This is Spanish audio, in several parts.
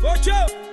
Gocho. Dale,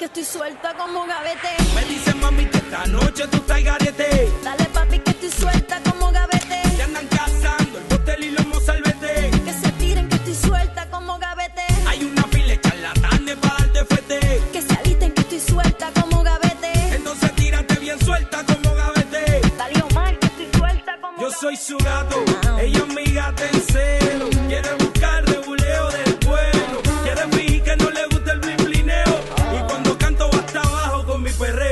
que estoy suelta como gavete. Me dicen mami que esta noche tú estás garete. Dale papi que estoy suelta como gavete. Te andan cazando el hotel y los mozalbete. Que se tiren que estoy suelta como gavete. Hay una fila de para darte fuerte. Que se alisten que estoy suelta como gavete. Entonces tírate bien suelta como gavete. Salió mal que estoy suelta como Yo soy su gato, no. ella es mi gata en cero. perreo.